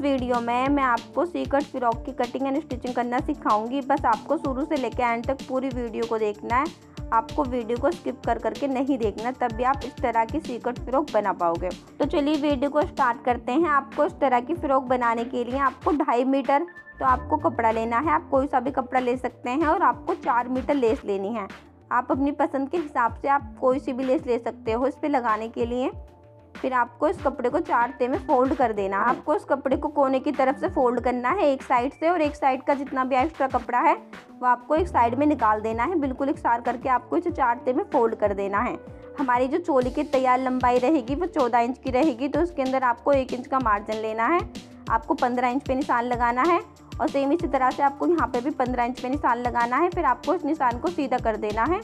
Video में मैं आपको सीकट फ्रॉक की कटिंग एंड स्टिचिंग करना सिखाऊँगी। बस आपको शुरू से लेकर एंड तक पूरी वीडियो को देखना है। आपको वीडियो को स्किप कर करके नहीं देखना, तब भी आप इस तरह की सीकट फ्रॉक बना पाओगे। तो चलिए वीडियो को स्टार्ट करते हैं। आपको इस तरह की फ्रॉक बनाने के लिए आपको ढाई मीटर तो आपको कपड़ा लेना है। आप कोई सा भी कपड़ा ले सकते हैं और आपको चार मीटर लेस लेनी है। आप अपनी पसंद के हिसाब से आप कोई सी भी लेस ले सकते हो। इस पर लगाने के लिए फिर आपको इस कपड़े को चार ते में फोल्ड कर देना आपको इस कपड़े को कोने की तरफ़ से फोल्ड करना है, एक साइड से और एक साइड का जितना भी एक्स्ट्रा कपड़ा है, वो आपको एक साइड में निकाल देना है। बिल्कुल एक सार करके आपको इसे चार ते में फोल्ड कर देना है। हमारी जो चोली की तैयार लंबाई रहेगी, वो चौदह इंच की रहेगी तो उसके अंदर आपको एक इंच का मार्जिन लेना है। आपको पंद्रह इंच पे निशान लगाना है और सेम इसी तरह से आपको यहाँ पे भी पंद्रह इंच पे निशान लगाना है। फिर आपको इस निशान को सीधा कर देना है।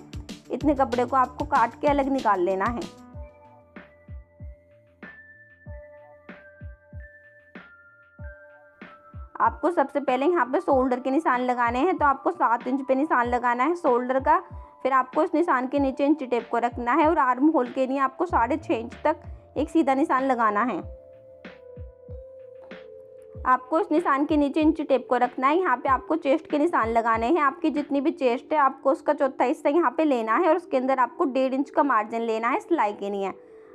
इतने कपड़े को आपको काट के अलग निकाल लेना है। आपको सबसे पहले यहाँ पे शोल्डर के निशान लगाने हैं तो आपको सात इंच पे निशान लगाना है शोल्डर का। फिर आपको इस निशान के नीचे इंच टेप को रखना है और आर्म होल के लिए आपको साढ़े छः इंच तक एक सीधा निशान लगाना है। आपको इस निशान के नीचे इंच टेप को रखना है, यहाँ पे आपको चेस्ट के निशान लगाने हैं। आपकी जितनी भी चेस्ट है, आपको उसका चौथा हिस्सा यहाँ पे लेना है और उसके अंदर आपको डेढ़ इंच का मार्जिन लेना है, सिलाई के लिए।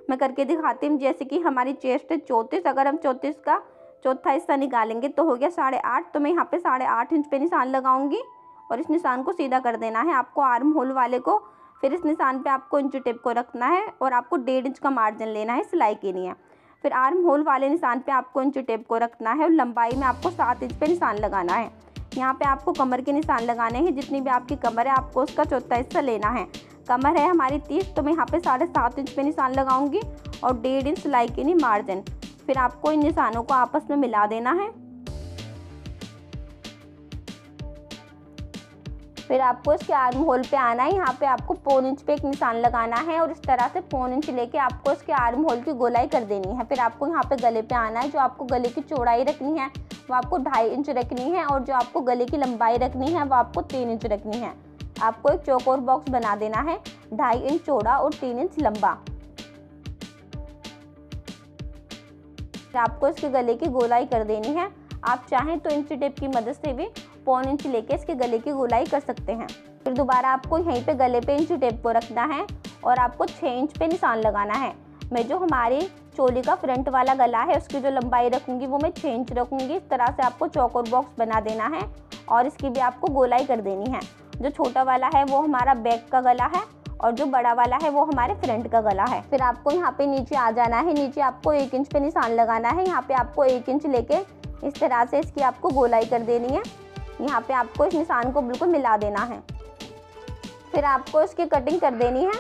मैं करके दिखाती हूँ, जैसे कि हमारी चेस्ट है चौंतीस, अगर हम चौंतीस का चौथा हिस्सा निकालेंगे तो हो गया साढ़े आठ। तो मैं यहाँ पे साढ़े आठ इंच पे निशान लगाऊँगी और इस निशान को सीधा कर देना है आपको आर्म होल वाले को। फिर इस निशान पे आपको इंच टेप को रखना है और आपको डेढ़ इंच का मार्जिन लेना है सिलाई के लिए। फिर आर्म होल वाले निशान पे आपको इंच टेप को रखना है और लंबाई में आपको सात इंच पे निशान लगाना है। यहाँ पे आपको कमर के निशान लगाने हैं, जितनी भी आपकी कमर है, आपको उसका चौथा हिस्सा लेना है। कमर है हमारी तीस तो मैं यहाँ पे साढ़े सात इंच पे निशान लगाऊँगी और डेढ़ इंच सिलाई के लिए मार्जिन फिर आपको इन निशानों को आपस में मिला देना है। फिर आपको इसके आर्म होल पे आना है। यहाँ पे आपको पौन इंच पे एक निशान लगाना है और इस तरह से पौन इंच लेके आपको इसके आर्म होल की गोलाई कर देनी है। फिर आपको यहाँ पे गले पे आना है। जो आपको गले की चौड़ाई रखनी है, वो आपको ढाई इंच रखनी है और जो आपको गले की लंबाई रखनी है, वो आपको तीन इंच रखनी है। आपको एक चौकोर बॉक्स बना देना है। ढाई इंच चौड़ा और तीन इंच लंबा। आपको इसके गले की गोलाई कर देनी है। आप चाहें तो इंच टेप की मदद से भी पौन इंच लेके इसके गले की गोलाई कर सकते हैं। फिर दोबारा आपको यहीं पे गले पे इंच टेप को रखना है और आपको छः इंच पे निशान लगाना है। मैं जो हमारी चोली का फ्रंट वाला गला है, उसकी जो लंबाई रखूँगी, वो मैं छः इंच रखूँगी। इस तरह से आपको चौकोर बॉक्स बना देना है और इसकी भी आपको गोलाई कर देनी है। जो छोटा वाला है, वो हमारा बैक का गला है। और जो बड़ा वाला है वो हमारे फ्रंट का गला है। फिर आपको यहाँ पे नीचे आ जाना है, नीचे आपको एक इंच पे निशान लगाना है, यहाँ पे आपको एक इंच लेके इस तरह से इसकी आपको गोलाई कर देनी है। यहाँ पे आपको इस निशान को बिल्कुल मिला देना है। फिर आपको इसकी कटिंग कर देनी है।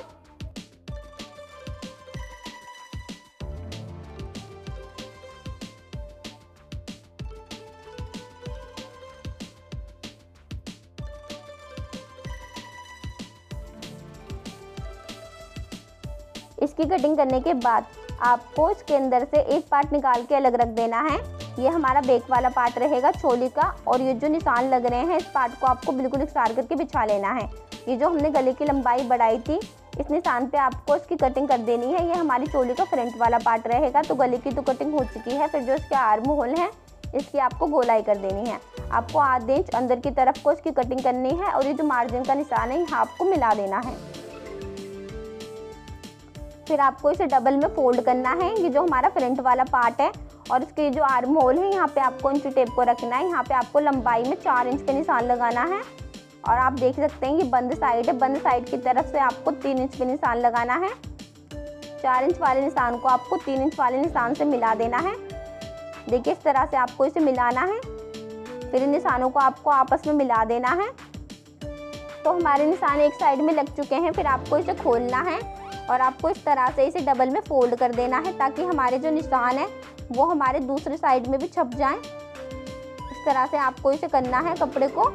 कटिंग करने के बाद आपको इसके अंदर से एक पार्ट निकाल के अलग रख देना है। ये हमारा बेक वाला पार्ट रहेगा चोली का और ये जो निशान लग रहे हैं, इस पार्ट को आपको बिल्कुल इकसार करके बिछा लेना है। ये जो हमने गले की लंबाई बढ़ाई थी, इस निशान पे आपको इसकी कटिंग कर देनी है। ये हमारी चोली का फ्रंट वाला पार्ट रहेगा तो गले की तो कटिंग हो चुकी है, फिर जो इसके आर्म होल है, इसकी आपको गोलाई कर देनी है। आपको आधे इंच अंदर की तरफ़ को इसकी कटिंग करनी है और ये जो मार्जिन का निशान है यहाँ आपको मिला देना है। फिर आपको इसे डबल में फोल्ड करना है। ये जो हमारा फ्रंट वाला पार्ट है और इसके जो आर्म होल है, यहाँ पे आपको इंच टेप को रखना है। यहाँ पे आपको लंबाई में चार इंच पे निशान लगाना है और आप देख सकते हैं ये बंद साइड है। बंद साइड की तरफ़ से आपको तीन इंच पे निशान लगाना है। चार इंच वाले निशान को आपको तीन इंच वाले निशान से मिला देना है। देखिए इस तरह से आपको इसे मिलाना है। फिर इन निशानों को आपको आपस में मिला देना है। तो हमारे निशान एक साइड में लग चुके हैं। फिर आपको इसे खोलना है। और आपको इस तरह से इसे डबल में फोल्ड कर देना है ताकि हमारे जो निशान है, वो हमारे दूसरे साइड में भी छप जाएँ। इस तरह से आपको इसे करना है कपड़े को।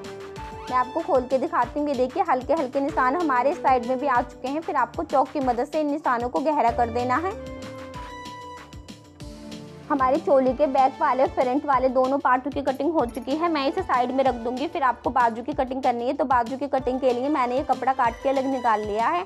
मैं आपको खोल के दिखाती हूँ। ये देखिए हल्के हल्के निशान हमारे साइड में भी आ चुके हैं। फिर आपको चौक की मदद से इन निशानों को गहरा कर देना है। हमारी चोली के बैक वाले और फ्रंट वाले दोनों पार्टों की कटिंग हो चुकी है। मैं इसे साइड में रख दूँगी। फिर आपको बाजू की कटिंग करनी है। तो बाजू की कटिंग के लिए मैंने ये कपड़ा काट के अलग निकाल लिया है।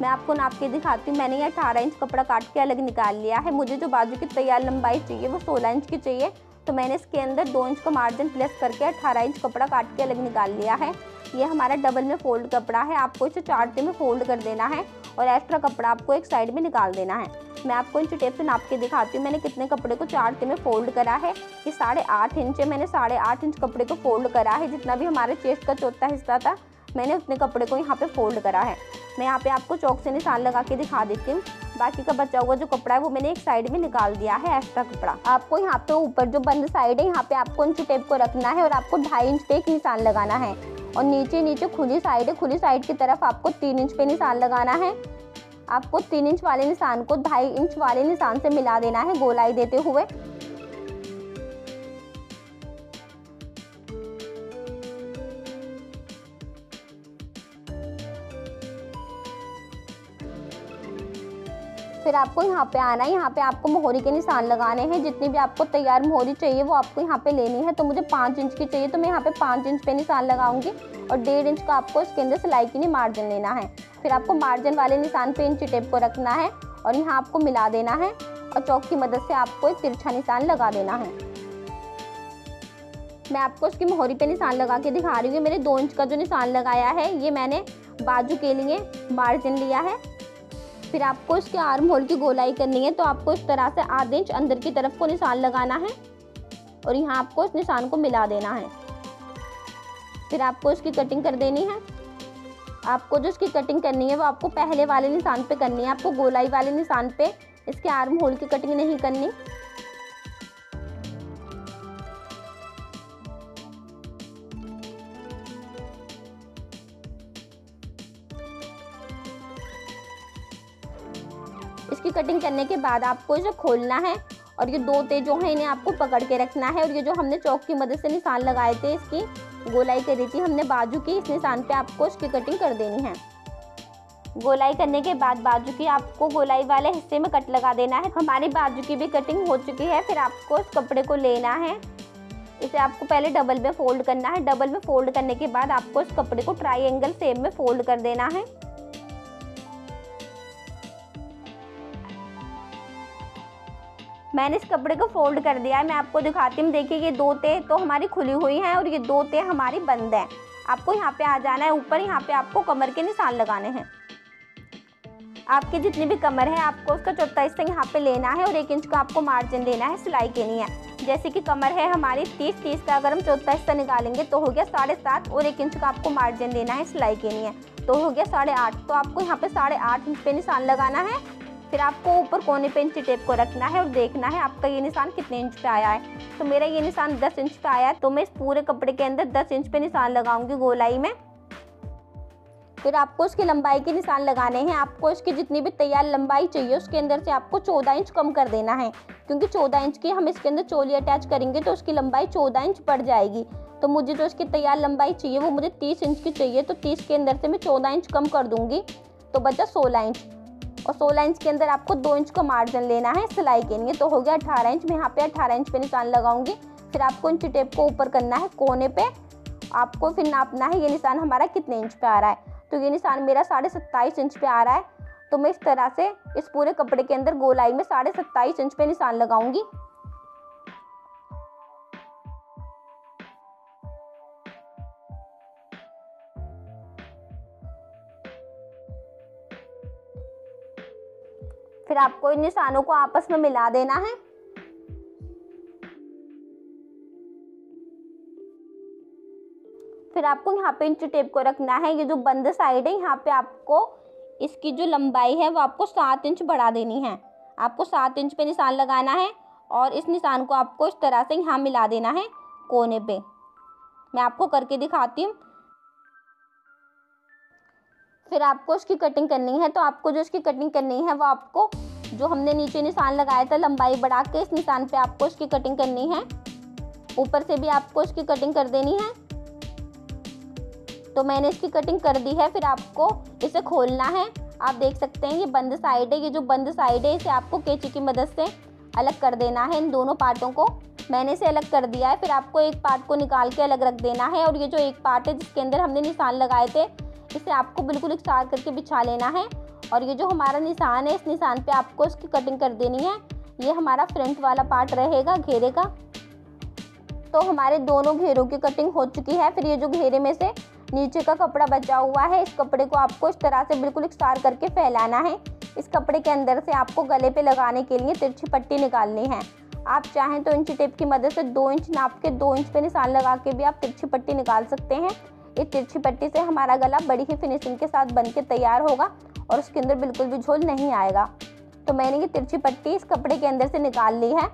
मैं आपको नाप के दिखाती हूँ। मैंने ये अठारह इंच कपड़ा काट के अलग निकाल लिया है। मुझे जो बाजू की तैयार लंबाई चाहिए, वो सोलह इंच की चाहिए। तो मैंने इसके अंदर दो इंच का मार्जिन प्लस करके अठारह इंच कपड़ा काट के अलग निकाल लिया है। ये हमारा डबल में फोल्ड कपड़ा है। आपको इसे चारते में फोल्ड कर देना है और एक्स्ट्रा कपड़ा आपको एक साइड में निकाल देना है। मैं आपको इंच टेप से नाप के दिखाती हूँ। मैंने कितने कपड़े को चारते में फोल्ड करा है। ये साढ़े आठ इंच है। मैंने साढ़े आठ इंच कपड़े को फोल्ड करा है। जितना भी हमारे चेस्ट का चौथा हिस्सा था मैंने अपने कपड़े को यहाँ पे फोल्ड करा है। मैं यहाँ पे आपको चौक से निशान लगा के दिखा देती हूँ। बाकी का बचा हुआ जो कपड़ा है वो मैंने एक साइड में निकाल दिया है एक्स्ट्रा कपड़ा। आपको यहाँ पे ऊपर जो बंद साइड है, यहाँ पे आपको इंच टेप को रखना है और आपको ढाई इंच पे एक निशान लगाना है। और नीचे नीचे खुली साइड है, खुली साइड की तरफ़ आपको तीन इंच पे निशान लगाना है। आपको तीन इंच वाले निशान को ढाई इंच वाले निशान से मिला देना है गोलाई देते हुए। फिर आपको यहाँ पे आना है। यहाँ पे आपको मोहरी के निशान लगाने हैं। जितनी भी आपको तैयार मोहरी चाहिए, वो आपको यहाँ पे लेनी है। तो मुझे पाँच इंच की चाहिए तो मैं यहाँ पे पाँच इंच पे निशान लगाऊँगी और डेढ़ इंच का आपको इसके अंदर सिलाई के लिए मार्जिन लेना है। फिर आपको मार्जिन वाले निशान पे इंच टेप को रखना है और यहाँ आपको मिला देना है और चौक की मदद से आपको एक तिरछा निशान लगा देना है। मैं आपको उसकी मोहरी पे निशान लगा के दिखा रही हूँ। मेरे दो इंच का जो निशान लगाया है, ये मैंने बाजू के लिए मार्जिन लिया है। फिर आपको इसके आर्म होल की गोलाई करनी है तो आपको इस तरह से आधे इंच अंदर की तरफ़ को निशान लगाना है और यहाँ आपको इस निशान को मिला देना है। फिर आपको इसकी कटिंग कर देनी है। आपको जो इसकी कटिंग करनी है, वो आपको पहले वाले निशान पे करनी है। आपको गोलाई वाले निशान पे इसके आर्म होल की कटिंग नहीं करनी। इसकी कटिंग करने के बाद आपको इसे खोलना है और ये दो ते जो हैं इन्हें आपको पकड़ के रखना है और ये जो हमने चौक की मदद से निशान लगाए थे, इसकी गोलाई करी थी हमने बाजू की, इस निशान पे आपको इसकी कटिंग कर देनी है। गोलाई करने के बाद बाजू की आपको गोलाई वाले हिस्से में कट लगा देना है। हमारी बाजू की भी कटिंग हो चुकी है, फिर आपको इस कपड़े को लेना है। इसे आपको पहले डबल में फोल्ड करना है। डबल में फोल्ड करने के बाद आपको इस कपड़े को ट्राइंगल शेप में फोल्ड कर देना है। मैंने इस कपड़े को फोल्ड कर दिया है, मैं आपको दिखाती हूँ। देखिए, ये दो ते तो हमारी खुली हुई हैं और ये दो ते हमारी बंद हैं। आपको यहाँ पे आ जाना है, ऊपर यहाँ पे आपको कमर के निशान लगाने हैं। आपकी जितनी भी कमर है, आपको उसका चौथा हिस्सा यहाँ पे लेना है और एक इंच का आपको मार्जिन देना है, सिलाई के लिए जैसे कि कमर है हमारी तीस तीस का अगर हम चौथा हिस्सा निकालेंगे तो हो गया साढ़े सात और एक इंच का आपको मार्जिन देना है, सिलाई के लिए तो हो गया साढ़े आठ तो आपको यहाँ पे साढ़े आठ इंच पे निशान लगाना है फिर आपको ऊपर कोने पे इंची टेप को रखना है और देखना है आपका ये निशान कितने इंच पे आया है। तो मेरा ये निशान 10 इंच पे आया है तो मैं इस पूरे कपड़े के अंदर 10 इंच पे निशान लगाऊँगी गोलाई में। फिर आपको उसकी लंबाई के निशान लगाने हैं। आपको इसकी जितनी भी तैयार लंबाई चाहिए, उसके अंदर से आपको चौदह इंच कम कर देना है। क्योंकि चौदह इंच की हम इसके अंदर चोली अटैच करेंगे तो उसकी लंबाई चौदह इंच बढ़ जाएगी। तो मुझे जो इसकी तैयार लंबाई चाहिए, वो मुझे तीस इंच की चाहिए तो तीस के अंदर से मैं चौदह इंच कम कर दूँगी। तो बचा सोलह इंच। और 16 इंच के अंदर आपको दो इंच का मार्जिन लेना है, सिलाई के लिए। तो हो गया 18 इंच। मैं यहाँ पे 18 इंच पे निशान लगाऊँगी। फिर आपको इंच टेप को ऊपर करना है, कोने पे। आपको फिर नापना है, ये निशान हमारा कितने इंच पे आ रहा है। तो ये निशान मेरा साढ़े सत्ताईस इंच पे आ रहा है। तो मैं इस तरह से इस पूरे कपड़े के अंदर गोलाई में साढ़े सत्ताईस इंच पे निशान लगाऊँगी। फिर आपको इन निशानों को आपस में मिला देना है। फिर आपको यहाँ पे इंच टेप को रखना है। ये जो बंद साइड है, यहाँ पे आपको इसकी जो लंबाई है, वो आपको सात इंच बढ़ा देनी है। आपको सात इंच पे निशान लगाना है और इस निशान को आपको इस तरह से यहाँ मिला देना है कोने पे। मैं आपको करके दिखाती हूँ। फिर आपको उसकी कटिंग करनी है तो आपको जो इसकी कटिंग करनी है, वो आपको जो हमने नीचे निशान लगाया था लंबाई बढ़ा के, इस निशान पे आपको इसकी कटिंग करनी है। ऊपर से भी आपको इसकी कटिंग कर देनी है। तो मैंने इसकी कटिंग कर दी है, फिर आपको इसे खोलना है। आप देख सकते हैं, ये बंद साइड है, ये जो बंद साइड है, इसे आपको केची की मदद से अलग कर देना है इन दोनों पार्टों को। मैंने इसे अलग कर दिया है, फिर आपको एक पार्ट को निकाल के अलग रख देना है, और ये जो एक पार्ट है, जिसके अंदर हमने निशान लगाए थे इसे आपको बिल्कुल एक चार करके बिछा लेना है। और ये जो हमारा निशान है, इस निशान पे आपको इसकी कटिंग कर देनी है। ये हमारा फ्रंट वाला पार्ट रहेगा, घेरे का। तो हमारे दोनों घेरों की कटिंग हो चुकी है। फिर ये जो घेरे में से नीचे का कपड़ा बचा हुआ है, इस कपड़े को आपको इस तरह से बिल्कुल इकसार करके फैलाना है। इस कपड़े के अंदर से आपको गले पे लगाने के लिए तिरछी पट्टी निकालनी है। आप चाहें तो इंची टेप की मदद से दो इंच नाप के दो इंच पे निशान लगा के भी आप तिरछी पट्टी निकाल सकते हैं। इस तिरछी पट्टी से हमारा गला बड़ी ही फिनिशिंग के साथ बन के तैयार होगा और उसके अंदर बिल्कुल भी झोल नहीं आएगा। तो मैंने ये तिरछी पट्टी इस कपड़े के अंदर से निकाल ली है।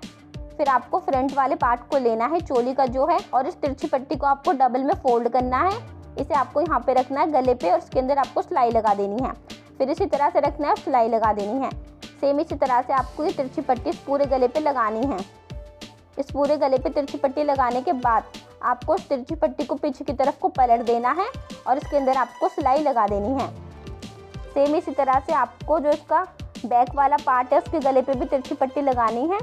फिर आपको फ्रंट वाले पार्ट को लेना है, चोली का जो है, और इस तिरछी पट्टी को आपको डबल में फोल्ड करना है। इसे आपको यहाँ पे रखना है गले पे और उसके अंदर आपको सिलाई लगा देनी है। फिर इसी तरह से रखना है और सिलाई लगा देनी है। सेम इसी तरह से आपको ये तिरछी पट्टी पूरे गले पे लगानी है। इस पूरे गले पे तिरछी पट्टी लगाने के बाद आपको उस तिरछी पट्टी को पीछे की तरफ़ को पलट देना है और इसके अंदर आपको सिलाई लगा देनी है। सेम इसी तरह से आपको जो इसका बैक वाला पार्ट है, उसके गले पे भी तिरछी पट्टी लगानी है।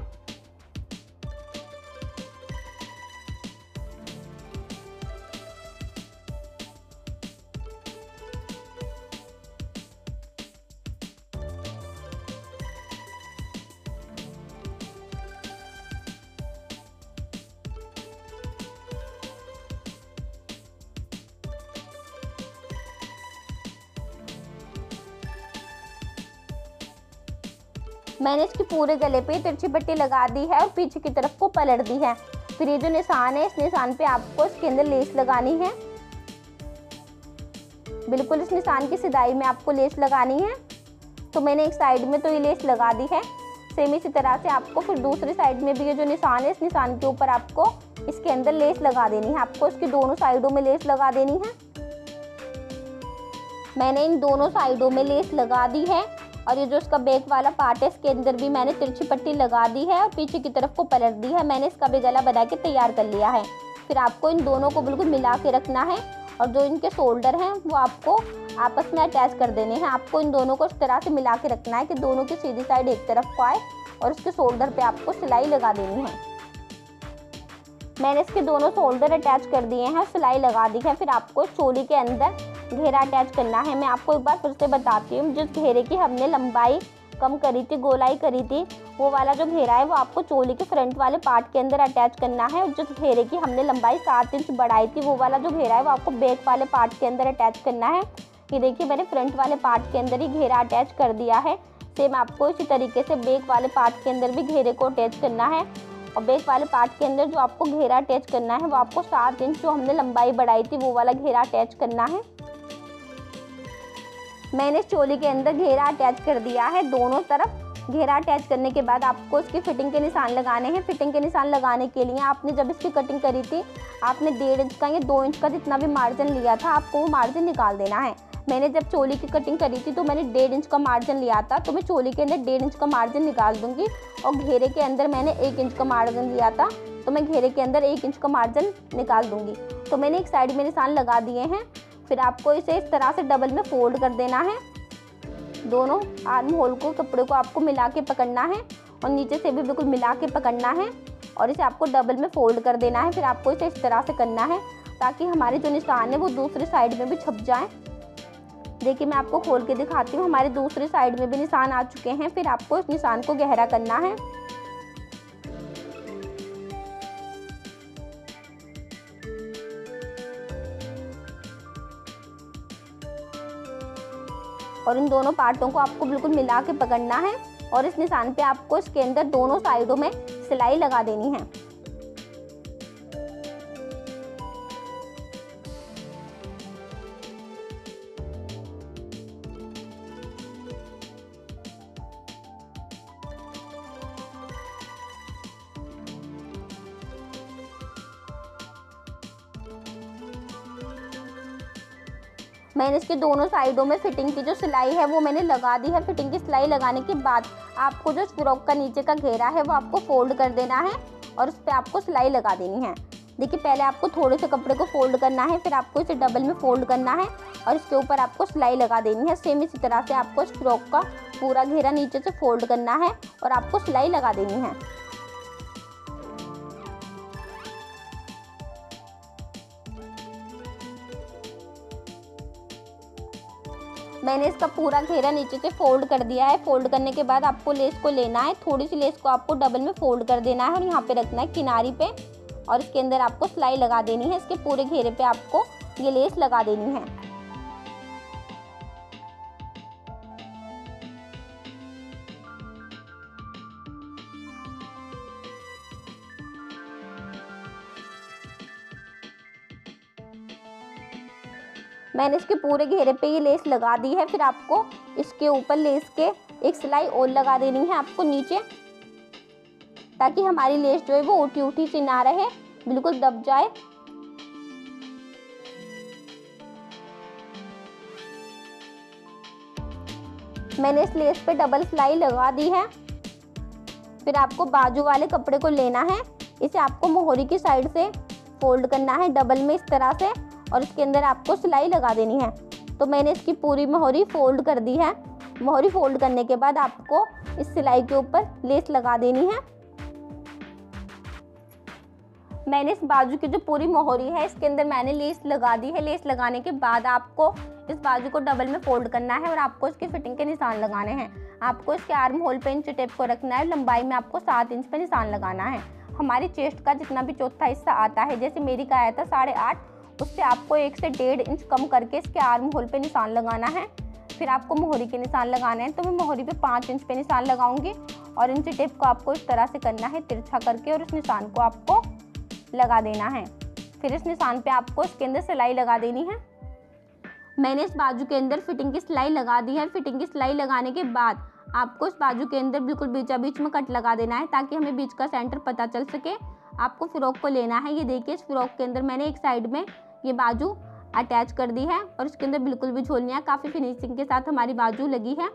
मैंने इसके पूरे गले पे तिरछी पट्टी लगा दी है और पीछे की तरफ़ को पलट दी है। फिर ये जो निशान है, इस निशान पे आपको इसके अंदर लेस लगानी है। बिल्कुल इस निशान की सिदाई में आपको लेस लगानी है। तो मैंने एक साइड में तो ये लेस लगा दी है। सेम इसी तरह से आपको फिर दूसरी साइड में भी ये जो निशान है, इस निशान के ऊपर आपको इसके अंदर लेस लगा देनी है। आपको इसकी दोनों साइडों में लेस लगा देनी है। मैंने इन दोनों साइडों में लेस लगा दी है। और ये जो इसका बैक वाला पार्ट है, इसके अंदर भी मैंने तिरछी पट्टी लगा दी है और पीछे की तरफ़ को पलट दी है। मैंने इसका भी गला बना के तैयार कर लिया है। फिर आपको इन दोनों को बिल्कुल मिला के रखना है और जो इनके शोल्डर हैं, वो आपको आपस में अटैच कर देने हैं। आपको इन दोनों को इस तरह से मिला के रखना है कि दोनों की सीधी साइड एक तरफ़ को आए और इसके शोल्डर पे आपको सिलाई लगा देनी है। मैंने इसके दोनों शोल्डर अटैच कर दिए हैं, सिलाई लगा दी है। फिर आपको चोली के अंदर घेरा अटैच करना है। मैं आपको एक बार फिर से बताती हूँ, जिस घेरे की हमने लंबाई कम करी थी, गोलाई करी थी, वो वाला जो घेरा है, वो आपको चोली के फ्रंट वाले पार्ट के अंदर अटैच करना है। और जिस घेरे की हमने लंबाई सात इंच बढ़ाई थी, वो वाला जो घेरा है, वो आपको बैक वाले पार्ट के अंदर अटैच करना है। ये देखिए, मैंने फ्रंट वाले पार्ट के अंदर ही घेरा अटैच कर दिया है। सेम आपको इसी तरीके से बैक वाले पार्ट के अंदर भी घेरे को अटैच करना है। और बैक वाले पार्ट के अंदर जो आपको घेरा अटैच करना है, वो आपको सात इंच जो हमने लंबाई बढ़ाई थी, वो वाला घेरा अटैच करना है। मैंने चोली के अंदर घेरा अटैच कर दिया है, दोनों तरफ़ घेरा अटैच करने के बाद आपको इसकी फिटिंग के निशान लगाने हैं। फिटिंग के निशान लगाने के लिए आपने जब इसकी कटिंग करी थी, आपने डेढ़ इंच का या दो इंच का जितना भी मार्जिन लिया था, आपको वो मार्जिन निकाल देना है। मैंने जब चोली की कटिंग करी थी तो मैंने डेढ़ इंच का मार्जिन लिया था तो मैं चोली के अंदर डेढ़ इंच का मार्जिन निकाल दूँगी और घेरे के अंदर मैंने एक इंच का मार्जिन लिया था तो मैं घेरे के अंदर एक इंच का मार्जिन निकाल दूँगी। तो मैंने एक साइड में निशान लगा दिए हैं। फिर आपको इसे इस तरह से डबल में फोल्ड कर देना है। दोनों आर्म होल को, कपड़े को आपको मिला के पकड़ना है और नीचे से भी बिल्कुल मिला के पकड़ना है और इसे आपको डबल में फोल्ड कर देना है। फिर आपको इसे इस तरह से करना है ताकि हमारे जो निशान है वो दूसरी साइड में भी छप जाए। देखिए, मैं आपको खोल के दिखाती हूँ। हमारे दूसरी साइड में भी निशान आ चुके हैं। फिर आपको इस निशान को गहरा करना है। और इन दोनों पार्टों को आपको बिल्कुल मिला के पकड़ना है और इस निशान पे आपको इसके अंदर दोनों साइडों में सिलाई लगा देनी है। मैंने इसके दोनों साइडों में फिटिंग की, जो सिलाई है वो मैंने लगा दी है। फिटिंग की सिलाई लगाने के बाद आपको जो फ्रॉक का नीचे का घेरा है, वो आपको फोल्ड कर देना है और उस पर आपको सिलाई लगा देनी है। देखिए, पहले आपको थोड़े से कपड़े को फोल्ड करना है, फिर आपको इसे डबल में फोल्ड करना है और इसके ऊपर आपको सिलाई लगा देनी है। सेम इसी तरह से आपको इस फ्रॉक का पूरा घेरा नीचे से फोल्ड करना है और आपको सिलाई लगा देनी है। मैंने इसका पूरा घेरा नीचे से फोल्ड कर दिया है। फोल्ड करने के बाद आपको लेस को लेना है। थोड़ी सी लेस को आपको डबल में फोल्ड कर देना है और यहाँ पे रखना है किनारी पे। और इसके अंदर आपको सिलाई लगा देनी है। इसके पूरे घेरे पे आपको ये लेस लगा देनी है। मैंने इसके पूरे घेरे पे ये लेस लगा दी है, फिर आपको इसके ऊपर लेस के एक सिलाई और लगा देनी है आपको नीचे, ताकि हमारी लेस जो है वो उठी उठी सी ना रहे, बिल्कुल दब जाए। मैंने इस लेस पे डबल सिलाई लगा दी है। फिर आपको बाजू वाले कपड़े को लेना है, इसे आपको मोहरी की साइड से फोल्ड करना है डबल में इस तरह से। और इसके अंदर आपको सिलाई लगा देनी है। तो मैंने इसकी पूरी मोहरी फोल्ड कर दी है। मोहरी फोल्ड करने के बाद आपको इस सिलाई के ऊपर लेस लगा देनी है। मैंने इस बाजू की जो पूरी मोहरी है, इसके अंदर मैंने लेस लगा दी है। लेस लगाने के बाद आपको इस बाजू को डबल में फोल्ड करना है और आपको इसकी फिटिंग के निशान लगाने हैं। आपको इसके आर्म होल पे इंच टेप को रखना है लंबाई में आपको सात इंच पे निशान लगाना है। हमारी चेस्ट का जितना भी चौथा हिस्सा आता है, जैसे मेरी का आया था साढ़े आठ उससे आपको एक से डेढ़ इंच कम करके इसके आर्म होल पे निशान लगाना है। फिर आपको मोहरी के निशान लगाने हैं तो मैं मोहरी पे पाँच इंच पे निशान लगाऊँगी और इंच टेप को आपको इस तरह से करना है, तिरछा करके और इस निशान को आपको लगा देना है। फिर इस निशान पे आपको इसके अंदर सिलाई लगा देनी है। मैंने इस बाजू के अंदर फिटिंग की सिलाई लगा दी है। फिटिंग की सिलाई लगाने के बाद आपको इस बाजू के अंदर बिल्कुल बीचा बीच में कट लगा देना है, ताकि हमें बीच का सेंटर पता चल सके। आपको फ़्रॉक को लेना है, ये देखिए इस फ्रॉक के अंदर मैंने एक साइड में ये बाजू अटैच कर दी है और इसके अंदर बिल्कुल भी झोलनी है। काफ़ी फिनिशिंग के साथ हमारी बाजू लगी है।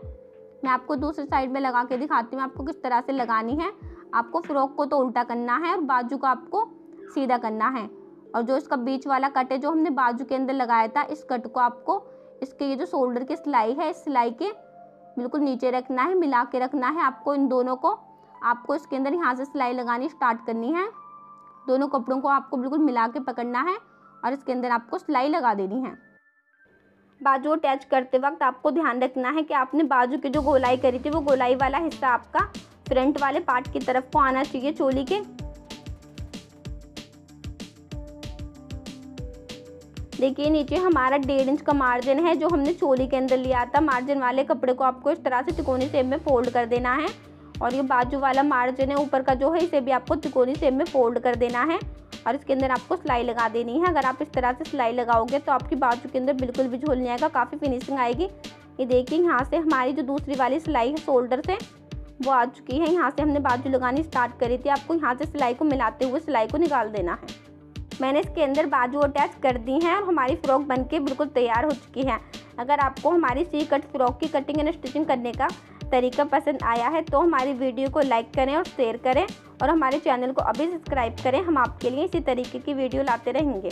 मैं आपको दूसरी साइड में लगा के दिखाती हूँ, आपको किस तरह से लगानी है। आपको फ़्रॉक को तो उल्टा करना है और बाजू को आपको सीधा करना है। और जो इसका बीच वाला कट है, जो हमने बाजू के अंदर लगाया था, इस कट को आपको इसके ये जो शोल्डर की सिलाई है, इस सिलाई के बिल्कुल नीचे रखना है, मिला के रखना है। आपको इन दोनों को, आपको इसके अंदर यहाँ से सिलाई लगानी स्टार्ट करनी है। दोनों कपड़ों को आपको बिल्कुल मिला के पकड़ना है। और इसके अंदर आपको सिलाई लगा देनी है। बाजू अटैच करते वक्त आपको ध्यान रखना है कि आपने बाजू की जो गोलाई करी थी, वो गोलाई वाला हिस्सा आपका फ्रंट वाले पार्ट की तरफ़ को आना चाहिए चोली के। देखिए, नीचे हमारा डेढ़ इंच का मार्जिन है जो हमने चोली के अंदर लिया था। मार्जिन वाले कपड़े को आपको इस तरह से तिकोनी सेप में फोल्ड कर देना है। और ये बाजू वाला मार्जिन है, ऊपर का जो है, इसे भी आपको तिकोनी सेप में फोल्ड कर देना है। और इसके अंदर आपको सिलाई लगा देनी है। अगर आप इस तरह से सिलाई लगाओगे तो आपकी बाजू के अंदर बिल्कुल भी झोल नहीं आएगा, काफ़ी फिनिशिंग आएगी। ये देखिए, यहाँ से हमारी जो दूसरी वाली सिलाई है शोल्डर से, वो आ चुकी है। यहाँ से हमने बाजू लगानी स्टार्ट करी थी। आपको यहाँ से सिलाई को मिलाते हुए सिलाई को निकाल देना है। मैंने इसके अंदर बाजू अटैच कर दी हैं और हमारी फ़्रॉक बन के बिल्कुल तैयार हो चुकी है। अगर आपको हमारी सी कट फ्रॉक की कटिंग एंड स्टिचिंग करने का तरीका पसंद आया है तो हमारी वीडियो को लाइक करें और शेयर करें और हमारे चैनल को अभी सब्सक्राइब करें। हम आपके लिए इसी तरीके की वीडियो लाते रहेंगे।